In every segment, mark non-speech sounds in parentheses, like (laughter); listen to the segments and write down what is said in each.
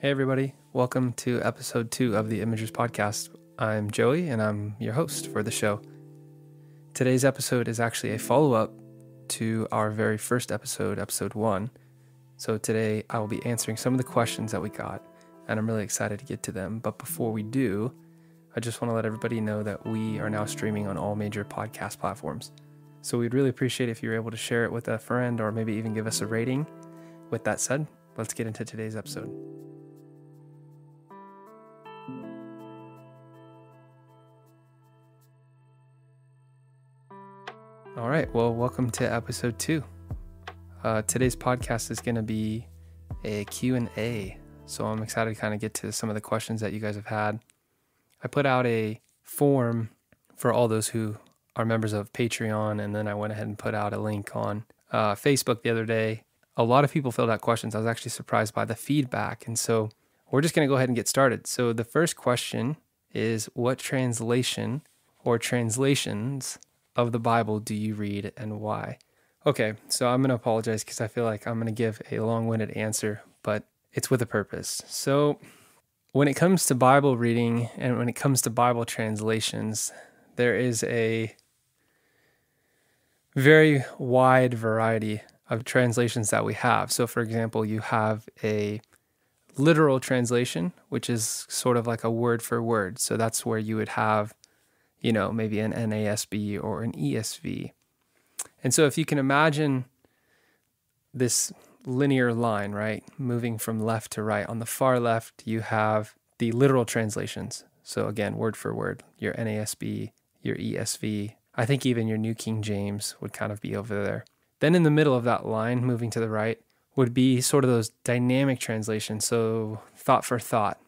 Hey, everybody. Welcome to episode two of the Imagers Podcast. I'm Joey, and I'm your host for the show. Today's episode is actually a follow up to our very first episode, episode one. So, today I will be answering some of the questions that we got, and I'm really excited to get to them. But before we do, I just want to let everybody know that we are now streaming on all major podcast platforms. So, we'd really appreciate if you're able to share it with a friend or maybe even give us a rating. With that said, let's get into today's episode. All right. Well, welcome to episode two. Uh, today's podcast is going to be a Q&A. So I'm excited to kind of get to some of the questions that you guys have had. I put out a form for all those who are members of Patreon, and then I went ahead and put out a link on uh, Facebook the other day. A lot of people filled out questions. I was actually surprised by the feedback. And so we're just going to go ahead and get started. So the first question is What translation or translations of the Bible do you read and why? Okay, so I'm going to apologize because I feel like I'm going to give a long winded answer, but it's with a purpose. So, when it comes to Bible reading and when it comes to Bible translations, there is a very wide variety of translations that we have. So, for example, you have a literal translation, which is sort of like a word for word. So, that's where you would have you know, maybe an NASB or an ESV. And so if you can imagine this linear line, right, moving from left to right, on the far left, you have the literal translations. So again, word for word, your NASB, your ESV. I think even your New King James would kind of be over there. Then in the middle of that line, moving to the right, would be sort of those dynamic translations. So thought for thought.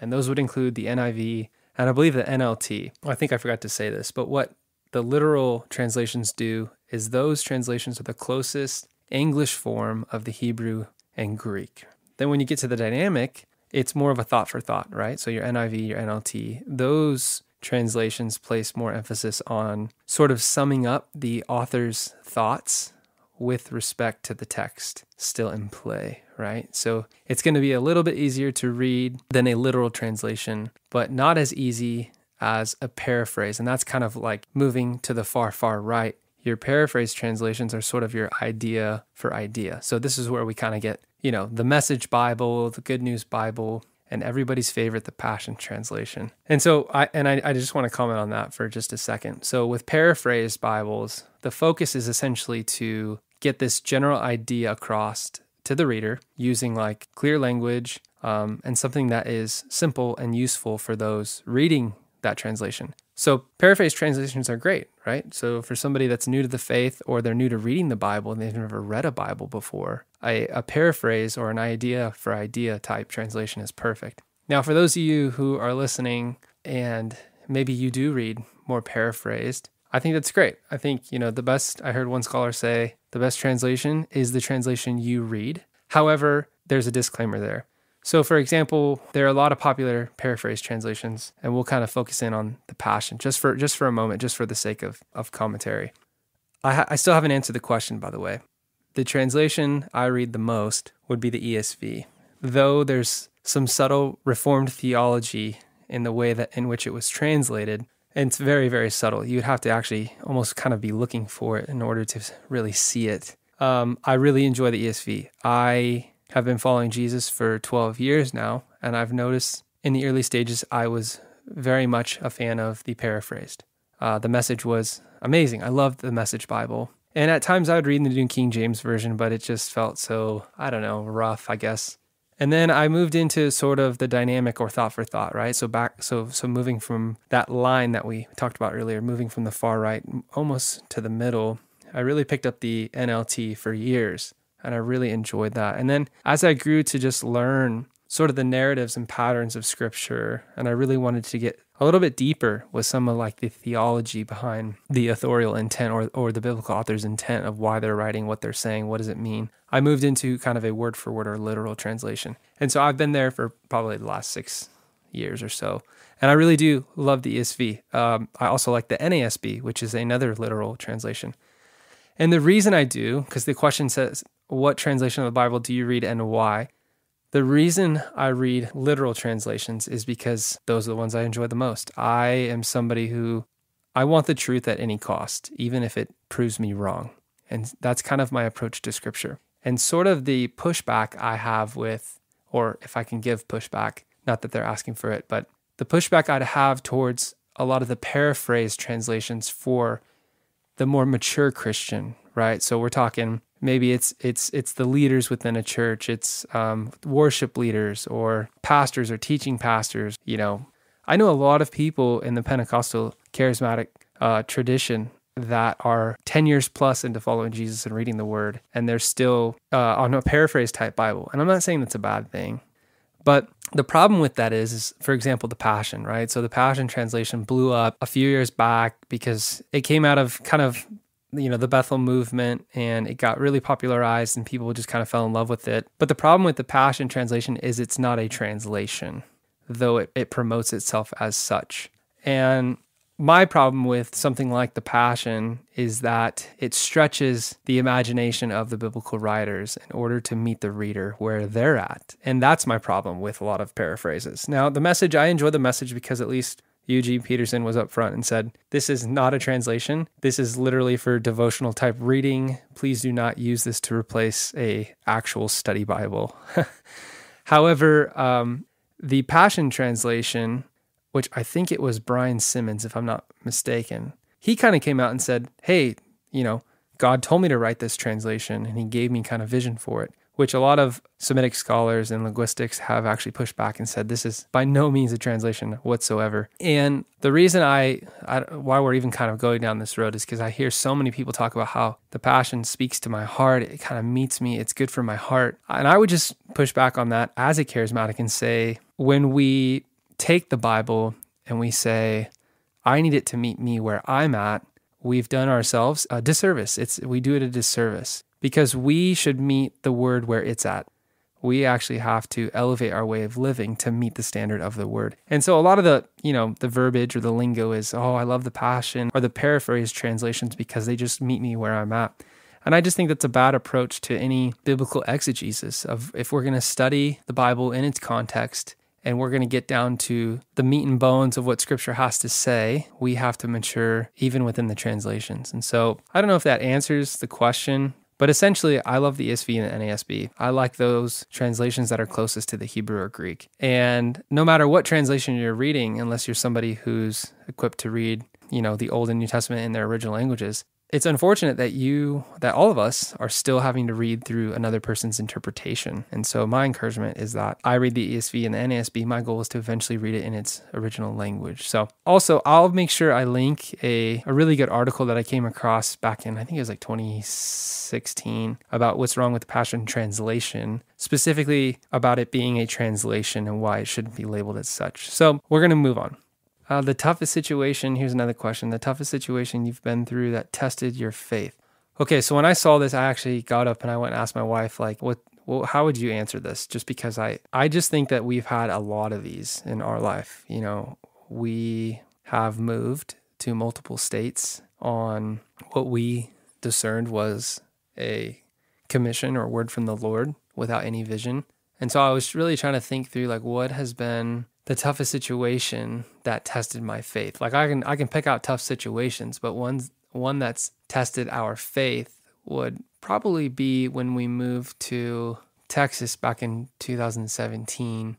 And those would include the NIV, and I believe the NLT, I think I forgot to say this, but what the literal translations do is those translations are the closest English form of the Hebrew and Greek. Then when you get to the dynamic, it's more of a thought for thought, right? So your NIV, your NLT, those translations place more emphasis on sort of summing up the author's thoughts with respect to the text still in play, right? So it's going to be a little bit easier to read than a literal translation, but not as easy as a paraphrase. And that's kind of like moving to the far, far right. Your paraphrase translations are sort of your idea for idea. So this is where we kind of get, you know, the message Bible, the good news Bible, and everybody's favorite, the Passion Translation. And so I and I, I just want to comment on that for just a second. So with paraphrased Bibles, the focus is essentially to get this general idea across to the reader using like clear language um, and something that is simple and useful for those reading that translation. So, paraphrase translations are great, right? So, for somebody that's new to the faith or they're new to reading the Bible and they've never read a Bible before, a, a paraphrase or an idea for idea type translation is perfect. Now, for those of you who are listening and maybe you do read more paraphrased, I think that's great. I think, you know, the best, I heard one scholar say, the best translation is the translation you read. However, there's a disclaimer there. So, for example, there are a lot of popular paraphrase translations, and we'll kind of focus in on the Passion just for just for a moment, just for the sake of of commentary. I, ha- I still haven't answered the question, by the way. The translation I read the most would be the ESV, though there's some subtle Reformed theology in the way that in which it was translated. And it's very, very subtle. You'd have to actually almost kind of be looking for it in order to really see it. Um, I really enjoy the ESV. I have been following Jesus for 12 years now, and I've noticed in the early stages I was very much a fan of the paraphrased. Uh, the message was amazing. I loved the Message Bible. And at times I would read the New King James Version, but it just felt so, I don't know, rough, I guess. And then I moved into sort of the dynamic or thought for thought, right? So back, so so moving from that line that we talked about earlier, moving from the far right almost to the middle. I really picked up the NLT for years, and I really enjoyed that. And then as I grew to just learn sort of the narratives and patterns of Scripture, and I really wanted to get a little bit deeper with some of like the theology behind the authorial intent or, or the biblical author's intent of why they're writing what they're saying what does it mean i moved into kind of a word for word or literal translation and so i've been there for probably the last six years or so And I really do love the ESV. Um, I also like the NASB, which is another literal translation. And the reason I do, because the question says, what translation of the Bible do you read and why? The reason I read literal translations is because those are the ones I enjoy the most. I am somebody who I want the truth at any cost, even if it proves me wrong. And that's kind of my approach to scripture. And sort of the pushback I have with, or if I can give pushback, not that they're asking for it, but the pushback I'd have towards a lot of the paraphrase translations for the more mature Christian, right? So we're talking maybe it's it's it's the leaders within a church, it's um, worship leaders or pastors or teaching pastors. You know, I know a lot of people in the Pentecostal charismatic uh, tradition that are 10 years plus into following Jesus and reading the word, and they're still uh, on a paraphrase type Bible. And I'm not saying that's a bad thing, but the problem with that is, is, for example, the Passion, right? So the Passion translation blew up a few years back because it came out of kind of, you know, the Bethel movement and it got really popularized and people just kind of fell in love with it. But the problem with the Passion translation is it's not a translation, though it, it promotes itself as such. And my problem with something like The Passion is that it stretches the imagination of the biblical writers in order to meet the reader where they're at. And that's my problem with a lot of paraphrases. Now, the message, I enjoy the message because at least Eugene Peterson was up front and said, This is not a translation. This is literally for devotional type reading. Please do not use this to replace a actual study Bible. (laughs) However, um, the Passion Translation which I think it was Brian Simmons, if I'm not mistaken. He kind of came out and said, Hey, you know, God told me to write this translation and he gave me kind of vision for it, which a lot of Semitic scholars and linguistics have actually pushed back and said this is by no means a translation whatsoever. And the reason I, I why we're even kind of going down this road is because I hear so many people talk about how the passion speaks to my heart. It kind of meets me. It's good for my heart. And I would just push back on that as a charismatic and say, when we take the Bible and we say, I need it to meet me where I'm at, we've done ourselves a disservice. It's we do it a disservice because we should meet the word where it's at. We actually have to elevate our way of living to meet the standard of the word. And so a lot of the, you know, the verbiage or the lingo is, oh, I love the passion or the paraphrase translations because they just meet me where I'm at. And I just think that's a bad approach to any biblical exegesis of if we're going to study the Bible in its context and we're going to get down to the meat and bones of what scripture has to say, we have to mature even within the translations. And so I don't know if that answers the question, but essentially, I love the ESV and the NASB. I like those translations that are closest to the Hebrew or Greek. And no matter what translation you're reading, unless you're somebody who's equipped to read, you know, the Old and New Testament in their original languages, it's unfortunate that you that all of us are still having to read through another person's interpretation. And so my encouragement is that i read the esv and the nasb my goal is to eventually read it in its original language. So also i'll make sure i link a, a really good article that i came across back in i think it was like 2016 about what's wrong with the passion translation specifically about it being a translation and why it shouldn't be labeled as such. So we're going to move on uh, the toughest situation, here's another question. The toughest situation you've been through that tested your faith. Okay, so when I saw this, I actually got up and I went and asked my wife, like, what, well, how would you answer this? Just because I, I just think that we've had a lot of these in our life. You know, we have moved to multiple states on what we discerned was a commission or word from the Lord without any vision. And so I was really trying to think through like what has been the toughest situation that tested my faith. Like I can I can pick out tough situations, but one one that's tested our faith would probably be when we moved to Texas back in 2017.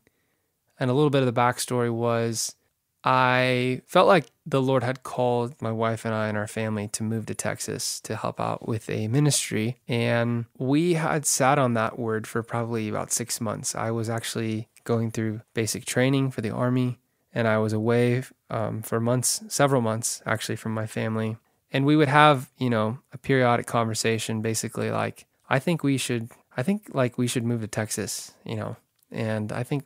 And a little bit of the backstory was I felt like the Lord had called my wife and I and our family to move to Texas to help out with a ministry. And we had sat on that word for probably about six months. I was actually going through basic training for the Army, and I was away um, for months, several months actually, from my family. And we would have, you know, a periodic conversation basically like, I think we should, I think like we should move to Texas, you know, and I think,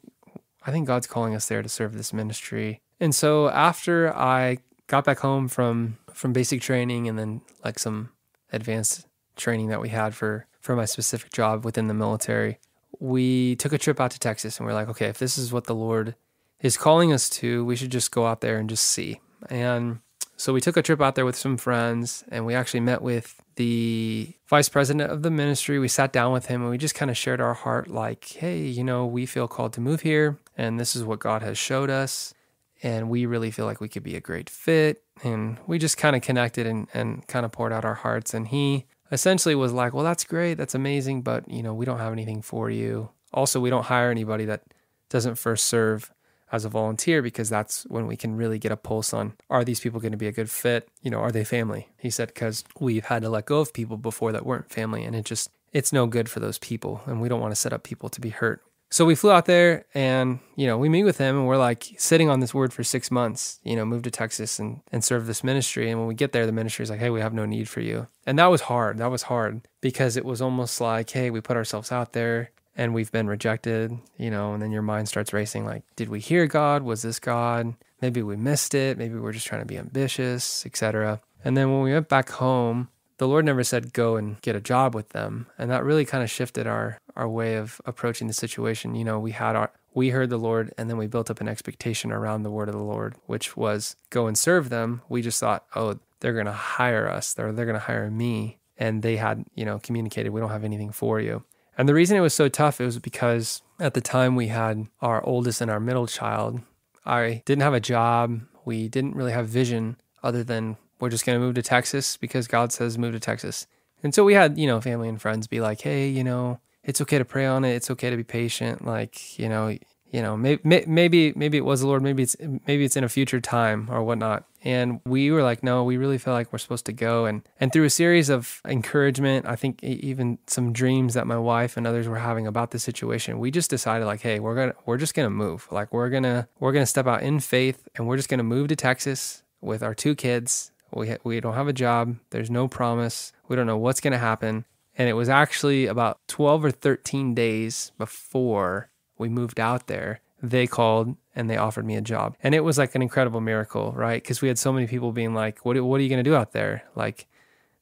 I think God's calling us there to serve this ministry. And so after I got back home from, from basic training and then like some advanced training that we had for, for my specific job within the military, we took a trip out to Texas and we are like, okay, if this is what the Lord is calling us to, we should just go out there and just see. And so we took a trip out there with some friends and we actually met with the vice president of the ministry. We sat down with him and we just kind of shared our heart like, hey, you know, we feel called to move here and this is what God has showed us. And we really feel like we could be a great fit. And we just kind of connected and, and kind of poured out our hearts. And he essentially was like, well, that's great. That's amazing. But, you know, we don't have anything for you. Also, we don't hire anybody that doesn't first serve as a volunteer because that's when we can really get a pulse on are these people going to be a good fit? You know, are they family? He said, because we've had to let go of people before that weren't family and it just, it's no good for those people. And we don't want to set up people to be hurt. So we flew out there and, you know, we meet with him and we're like sitting on this word for six months, you know, move to Texas and, and serve this ministry. And when we get there, the ministry is like, hey, we have no need for you. And that was hard. That was hard because it was almost like, hey, we put ourselves out there and we've been rejected, you know, and then your mind starts racing like, did we hear God? Was this God? Maybe we missed it. Maybe we're just trying to be ambitious, etc. And then when we went back home, the Lord never said go and get a job with them. And that really kind of shifted our our way of approaching the situation. You know, we had our we heard the Lord and then we built up an expectation around the word of the Lord, which was go and serve them. We just thought, oh, they're going to hire us. They're they're going to hire me. And they had, you know, communicated, we don't have anything for you. And the reason it was so tough it was because at the time we had our oldest and our middle child. I didn't have a job. We didn't really have vision other than we're just going to move to Texas because God says move to Texas. And so we had, you know, family and friends be like, "Hey, you know, it's okay to pray on it. It's okay to be patient. Like, you know, you know, maybe maybe maybe it was the Lord. Maybe it's maybe it's in a future time or whatnot. And we were like, no, we really feel like we're supposed to go. And and through a series of encouragement, I think even some dreams that my wife and others were having about the situation, we just decided like, hey, we're gonna we're just gonna move. Like we're gonna we're gonna step out in faith, and we're just gonna move to Texas with our two kids. We we don't have a job. There's no promise. We don't know what's gonna happen. And it was actually about 12 or 13 days before we moved out there, they called and they offered me a job. And it was like an incredible miracle, right? Because we had so many people being like, what, what are you going to do out there? Like,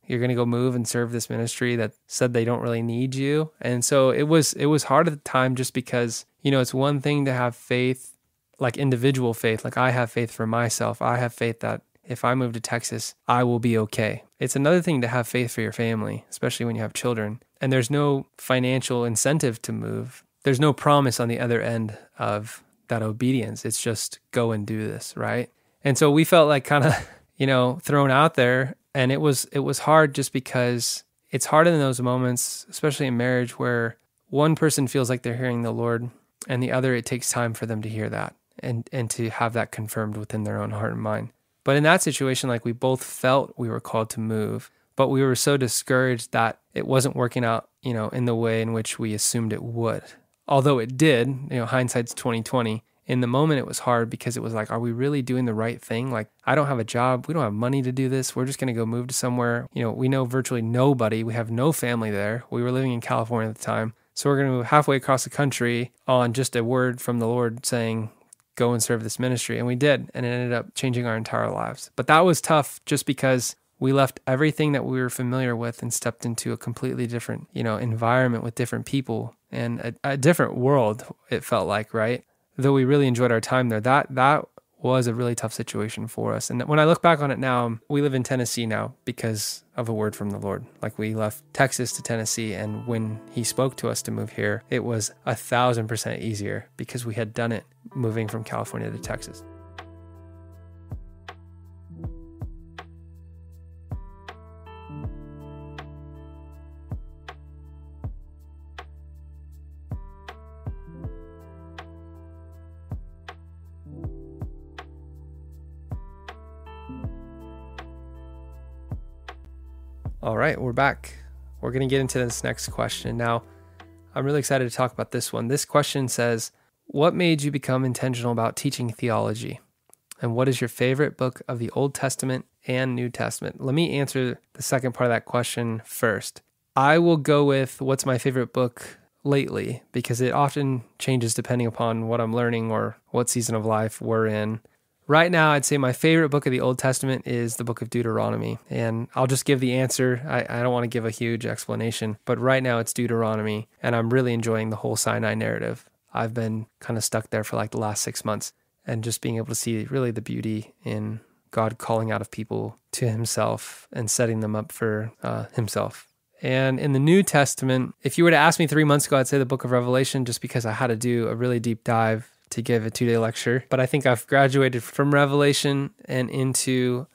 you're going to go move and serve this ministry that said they don't really need you. And so it was, it was hard at the time just because, you know, it's one thing to have faith, like individual faith. Like I have faith for myself. I have faith that if I move to Texas, I will be okay. It's another thing to have faith for your family, especially when you have children. And there's no financial incentive to move there's no promise on the other end of that obedience. It's just go and do this, right? And so we felt like kind of, (laughs) you know, thrown out there and it was it was hard just because it's hard in those moments, especially in marriage where one person feels like they're hearing the Lord and the other it takes time for them to hear that and and to have that confirmed within their own heart and mind. But in that situation like we both felt we were called to move, but we were so discouraged that it wasn't working out, you know, in the way in which we assumed it would although it did, you know, hindsight's 2020. In the moment, it was hard because it was like, are we really doing the right thing? Like, I don't have a job. We don't have money to do this. We're just going to go move to somewhere. You know, we know virtually nobody. We have no family there. We were living in California at the time. So we're going to move halfway across the country on just a word from the Lord saying, go and serve this ministry. And we did. And it ended up changing our entire lives. But that was tough just because we left everything that we were familiar with and stepped into a completely different, you know, environment with different people and a, a different world. It felt like, right? Though we really enjoyed our time there, that that was a really tough situation for us. And when I look back on it now, we live in Tennessee now because of a word from the Lord. Like we left Texas to Tennessee, and when He spoke to us to move here, it was a thousand percent easier because we had done it moving from California to Texas. All right, we're back. We're going to get into this next question. Now, I'm really excited to talk about this one. This question says, What made you become intentional about teaching theology? And what is your favorite book of the Old Testament and New Testament? Let me answer the second part of that question first. I will go with what's my favorite book lately because it often changes depending upon what I'm learning or what season of life we're in. Right now, I'd say my favorite book of the Old Testament is the book of Deuteronomy. And I'll just give the answer. I, I don't want to give a huge explanation, but right now it's Deuteronomy. And I'm really enjoying the whole Sinai narrative. I've been kind of stuck there for like the last six months. and just being able to see really the beauty in God calling out of people to himself and setting them up for uh, himself. And in the New Testament, if you were to ask me three months ago, I'd say the book of Revelation just because I had to do a really deep dive to give a two day lecture. But I think I've graduated from Revelation and into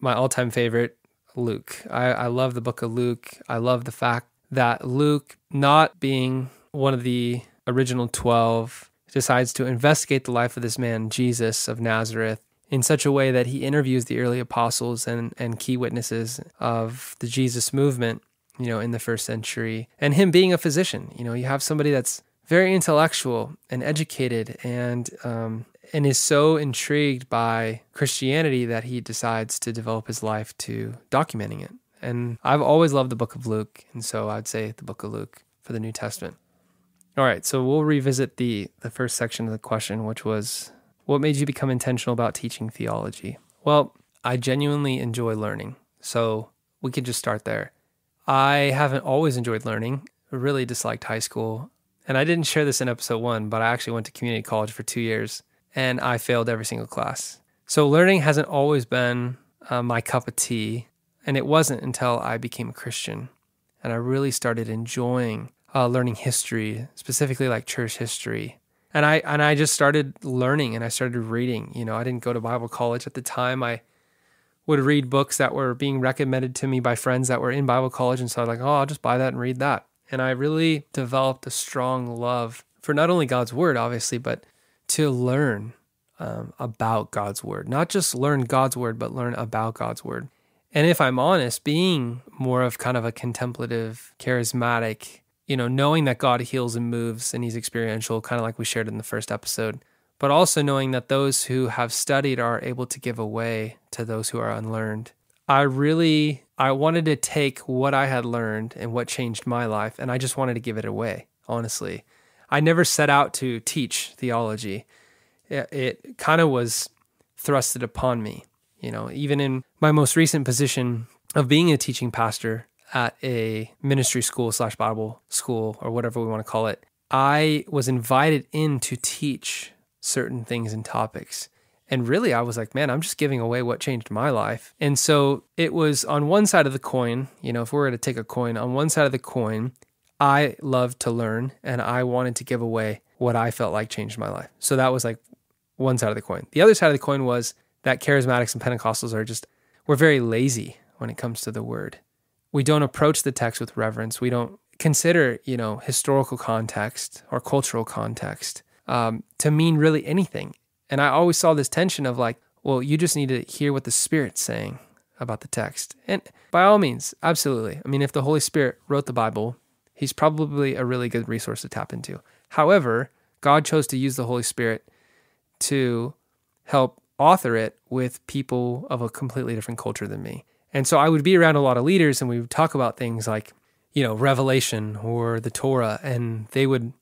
my all time favorite, Luke. I, I love the book of Luke. I love the fact that Luke, not being one of the original 12, decides to investigate the life of this man, Jesus of Nazareth, in such a way that he interviews the early apostles and, and key witnesses of the Jesus movement, you know, in the first century. And him being a physician, you know, you have somebody that's very intellectual and educated and um, and is so intrigued by Christianity that he decides to develop his life to documenting it. And I've always loved the book of Luke, and so I'd say the book of Luke for the New Testament. All right, so we'll revisit the the first section of the question, which was what made you become intentional about teaching theology? Well, I genuinely enjoy learning. So we could just start there. I haven't always enjoyed learning. Really disliked high school. And I didn't share this in episode one, but I actually went to community college for two years and I failed every single class. So learning hasn't always been uh, my cup of tea. And it wasn't until I became a Christian and I really started enjoying uh, learning history, specifically like church history. And I and I just started learning and I started reading. You know, I didn't go to Bible college at the time. I would read books that were being recommended to me by friends that were in Bible college, and so I was like, oh, I'll just buy that and read that. And I really developed a strong love for not only God's word, obviously, but to learn um, about God's word, not just learn God's word, but learn about God's word. And if I'm honest, being more of kind of a contemplative, charismatic, you know, knowing that God heals and moves and he's experiential, kind of like we shared in the first episode, but also knowing that those who have studied are able to give away to those who are unlearned. I really I wanted to take what I had learned and what changed my life and I just wanted to give it away, honestly. I never set out to teach theology. It, it kind of was thrusted upon me, you know, even in my most recent position of being a teaching pastor at a ministry school slash Bible school or whatever we want to call it. I was invited in to teach certain things and topics. And really, I was like, man, I'm just giving away what changed my life. And so it was on one side of the coin, you know, if we were to take a coin, on one side of the coin, I loved to learn and I wanted to give away what I felt like changed my life. So that was like one side of the coin. The other side of the coin was that charismatics and Pentecostals are just, we're very lazy when it comes to the word. We don't approach the text with reverence. We don't consider, you know, historical context or cultural context um, to mean really anything. And I always saw this tension of like, well, you just need to hear what the Spirit's saying about the text. And by all means, absolutely. I mean, if the Holy Spirit wrote the Bible, he's probably a really good resource to tap into. However, God chose to use the Holy Spirit to help author it with people of a completely different culture than me. And so I would be around a lot of leaders and we would talk about things like, you know, Revelation or the Torah, and they would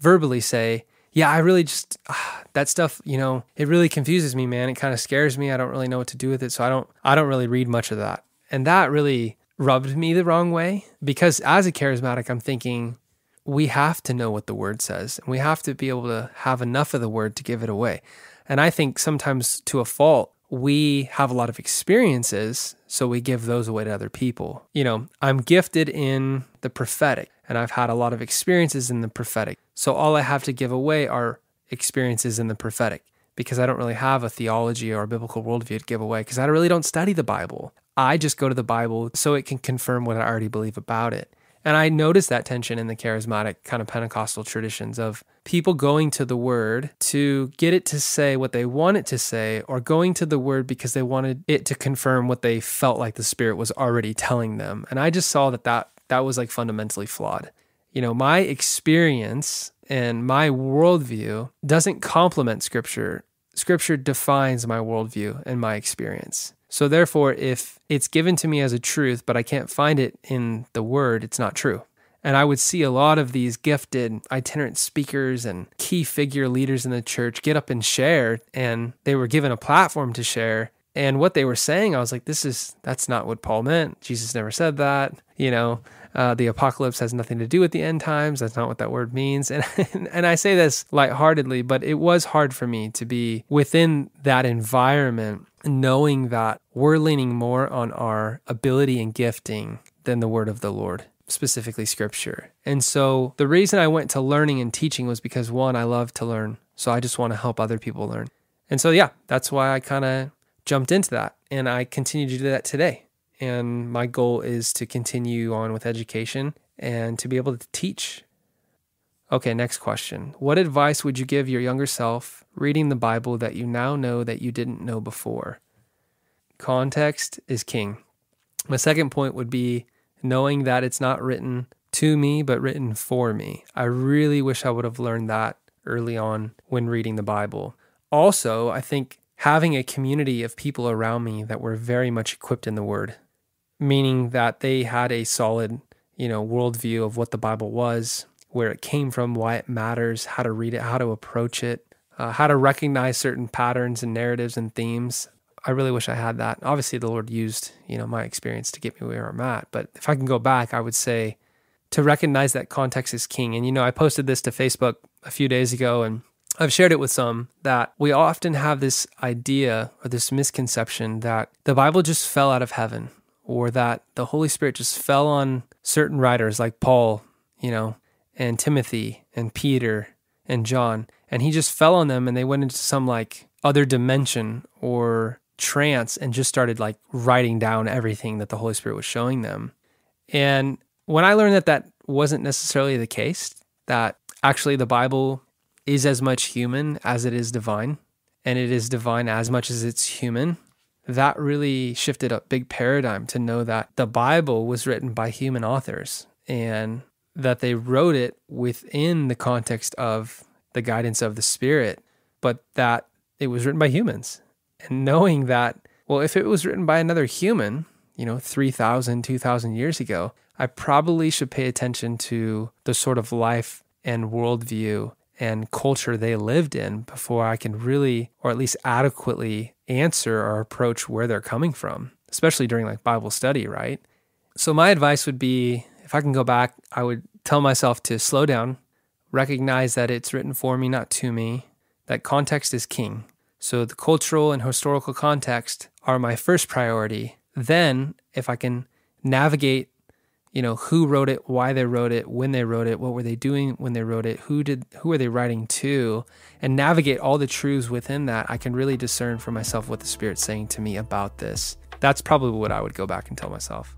verbally say, yeah, I really just (sighs) that stuff, you know, it really confuses me, man. It kind of scares me. I don't really know what to do with it, so I don't I don't really read much of that. And that really rubbed me the wrong way because as a charismatic, I'm thinking we have to know what the word says and we have to be able to have enough of the word to give it away. And I think sometimes to a fault, we have a lot of experiences, so we give those away to other people. You know, I'm gifted in the prophetic and I've had a lot of experiences in the prophetic. So all I have to give away are experiences in the prophetic because I don't really have a theology or a biblical worldview to give away because I really don't study the Bible. I just go to the Bible so it can confirm what I already believe about it. And I noticed that tension in the charismatic kind of Pentecostal traditions of people going to the word to get it to say what they want it to say, or going to the word because they wanted it to confirm what they felt like the Spirit was already telling them. And I just saw that that, that was like fundamentally flawed. You know, my experience and my worldview doesn't complement Scripture. Scripture defines my worldview and my experience. So, therefore, if it's given to me as a truth, but I can't find it in the word, it's not true. And I would see a lot of these gifted itinerant speakers and key figure leaders in the church get up and share, and they were given a platform to share. And what they were saying, I was like, this is, that's not what Paul meant. Jesus never said that. You know, uh, the apocalypse has nothing to do with the end times. That's not what that word means. (laughs) And, and I say this lightheartedly, but it was hard for me to be within that environment, knowing that we're leaning more on our ability and gifting than the word of the Lord specifically scripture. And so the reason I went to learning and teaching was because one, I love to learn. So I just want to help other people learn. And so, yeah, that's why I kind of jumped into that. And I continue to do that today. And my goal is to continue on with education and to be able to teach. Okay, next question. What advice would you give your younger self reading the Bible that you now know that you didn't know before? Context is king. My second point would be knowing that it's not written to me, but written for me. I really wish I would have learned that early on when reading the Bible. Also, I think having a community of people around me that were very much equipped in the Word, meaning that they had a solid, you know, worldview of what the Bible was, where it came from, why it matters, how to read it, how to approach it, uh, how to recognize certain patterns and narratives and themes. I really wish I had that. Obviously, the Lord used, you know, my experience to get me where I'm at. But if I can go back, I would say to recognize that context is king. And, you know, I posted this to Facebook a few days ago and I've shared it with some that we often have this idea or this misconception that the Bible just fell out of heaven or that the Holy Spirit just fell on certain writers like Paul, you know, and Timothy and Peter and John. And he just fell on them and they went into some like other dimension or trance and just started like writing down everything that the Holy Spirit was showing them. And when I learned that that wasn't necessarily the case, that actually the Bible is as much human as it is divine, and it is divine as much as it's human, that really shifted a big paradigm to know that the Bible was written by human authors and that they wrote it within the context of the guidance of the Spirit, but that it was written by humans. And knowing that, well, if it was written by another human, you know, 3,000, 2,000 years ago, I probably should pay attention to the sort of life and worldview and culture they lived in before I can really, or at least adequately, answer or approach where they're coming from, especially during like Bible study, right? So, my advice would be if I can go back, I would tell myself to slow down, recognize that it's written for me, not to me, that context is king. So, the cultural and historical context are my first priority. Then, if I can navigate you know who wrote it why they wrote it when they wrote it what were they doing when they wrote it who did who are they writing to? And navigate all the truths within that i can really discern for myself what the spirit's saying to me about this. That's probably what i would go back and tell myself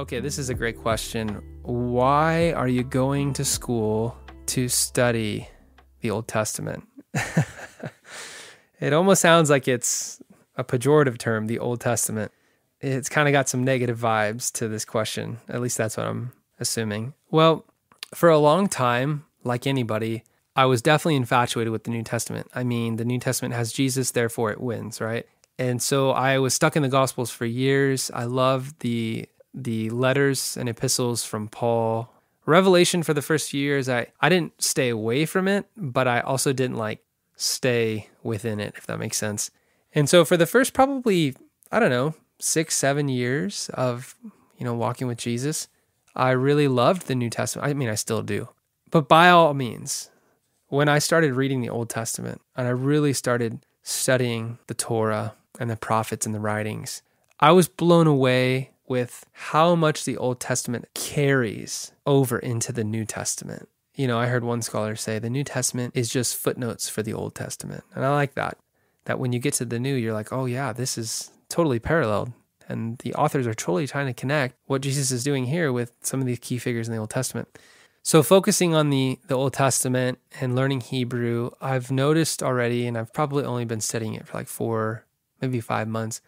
Okay, this is a great question. Why are you going to school to study the Old Testament? (laughs) it almost sounds like it's a pejorative term, the Old Testament. It's kind of got some negative vibes to this question. At least that's what I'm assuming. Well, for a long time, like anybody, I was definitely infatuated with the New Testament. I mean, the New Testament has Jesus, therefore it wins, right? And so I was stuck in the Gospels for years. I loved the the letters and epistles from Paul. Revelation for the first few years, I, I didn't stay away from it, but I also didn't like stay within it, if that makes sense. And so for the first probably, I don't know, six, seven years of, you know, walking with Jesus, I really loved the New Testament. I mean, I still do. But by all means, when I started reading the Old Testament and I really started studying the Torah and the prophets and the writings, I was blown away with how much the Old Testament carries over into the New Testament. You know, I heard one scholar say the New Testament is just footnotes for the Old Testament. And I like that. That when you get to the new, you're like, oh, yeah, this is totally paralleled. And the authors are totally trying to connect what Jesus is doing here with some of these key figures in the Old Testament. So, focusing on the, the Old Testament and learning Hebrew, I've noticed already, and I've probably only been studying it for like four, maybe five months.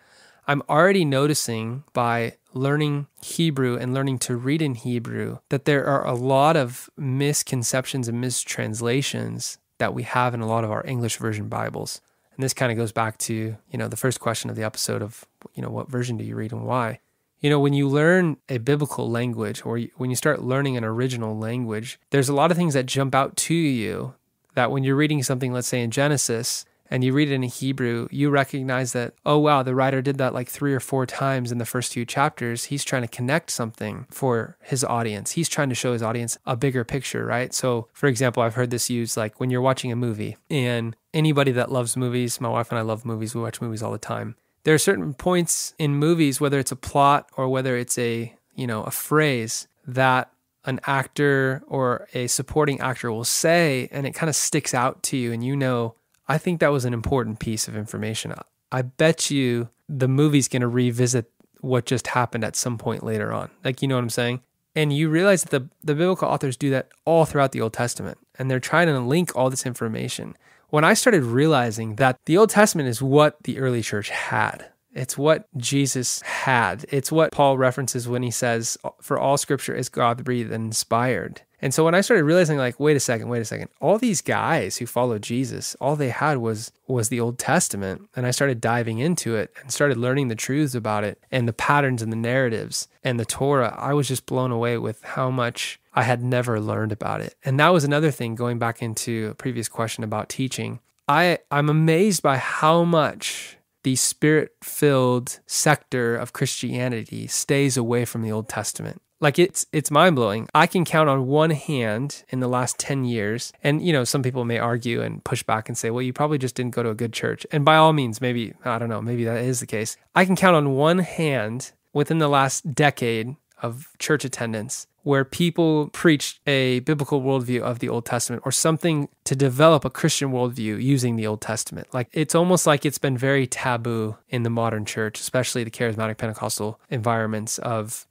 I'm already noticing by learning Hebrew and learning to read in Hebrew that there are a lot of misconceptions and mistranslations that we have in a lot of our English version Bibles. And this kind of goes back to, you know, the first question of the episode of, you know, what version do you read and why? You know, when you learn a biblical language or when you start learning an original language, there's a lot of things that jump out to you that when you're reading something, let's say in Genesis, and you read it in Hebrew, you recognize that, oh, wow, the writer did that like three or four times in the first few chapters. He's trying to connect something for his audience. He's trying to show his audience a bigger picture, right? So, for example, I've heard this used like when you're watching a movie, and anybody that loves movies, my wife and I love movies, we watch movies all the time. There are certain points in movies, whether it's a plot or whether it's a, you know, a phrase that an actor or a supporting actor will say and it kind of sticks out to you and you know I think that was an important piece of information. I bet you the movie's going to revisit what just happened at some point later on. Like, you know what I'm saying? And you realize that the, the biblical authors do that all throughout the Old Testament, and they're trying to link all this information. When I started realizing that the Old Testament is what the early church had, it's what Jesus had. It's what Paul references when he says, For all scripture is God breathed and inspired. And so when I started realizing, like, wait a second, wait a second, all these guys who followed Jesus, all they had was was the Old Testament. And I started diving into it and started learning the truths about it and the patterns and the narratives and the Torah. I was just blown away with how much I had never learned about it. And that was another thing going back into a previous question about teaching. I, I'm amazed by how much the spirit filled sector of Christianity stays away from the Old Testament. Like it's it's mind blowing. I can count on one hand in the last 10 years. And you know, some people may argue and push back and say, well, you probably just didn't go to a good church. And by all means, maybe, I don't know, maybe that is the case. I can count on one hand within the last decade of church attendance where people preached a biblical worldview of the Old Testament or something to develop a Christian worldview using the Old Testament. Like it's almost like it's been very taboo in the modern church, especially the charismatic Pentecostal environments of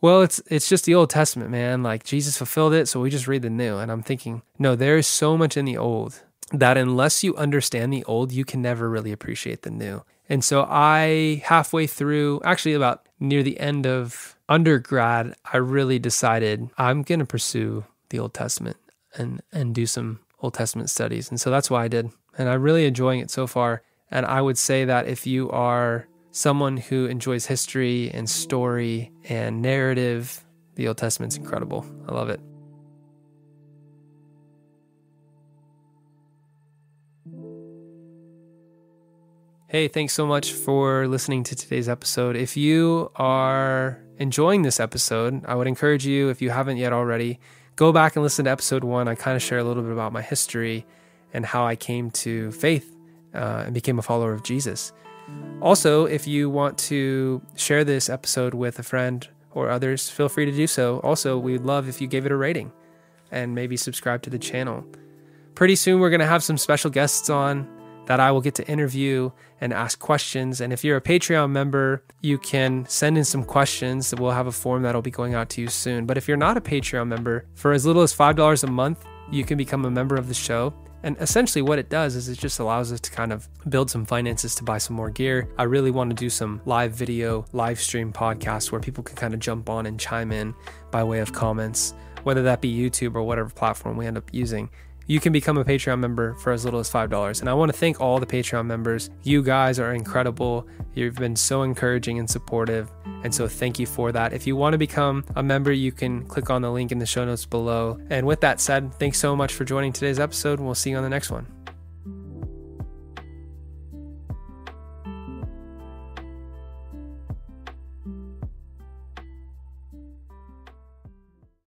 well, it's it's just the Old Testament, man. Like Jesus fulfilled it, so we just read the new. And I'm thinking, no, there is so much in the old that unless you understand the old, you can never really appreciate the new. And so I halfway through, actually about near the end of undergrad, I really decided I'm going to pursue the Old Testament and and do some Old Testament studies. And so that's why I did. And I'm really enjoying it so far. And I would say that if you are someone who enjoys history and story and narrative, the Old Testament's incredible. I love it. Hey, thanks so much for listening to today's episode. If you are enjoying this episode, I would encourage you, if you haven't yet already, go back and listen to episode one. I kind of share a little bit about my history and how I came to faith uh, and became a follower of Jesus. Also, if you want to share this episode with a friend or others, feel free to do so. Also, we'd love if you gave it a rating and maybe subscribe to the channel. Pretty soon, we're going to have some special guests on that I will get to interview and ask questions. And if you're a Patreon member, you can send in some questions. We'll have a form that'll be going out to you soon. But if you're not a Patreon member, for as little as $5 a month, you can become a member of the show and essentially, what it does is it just allows us to kind of build some finances to buy some more gear. I really want to do some live video, live stream podcasts where people can kind of jump on and chime in by way of comments, whether that be YouTube or whatever platform we end up using you can become a Patreon member for as little as $5. And I want to thank all the Patreon members. You guys are incredible. You've been so encouraging and supportive. And so thank you for that. If you want to become a member, you can click on the link in the show notes below. And with that said, thanks so much for joining today's episode, and we'll see you on the next one.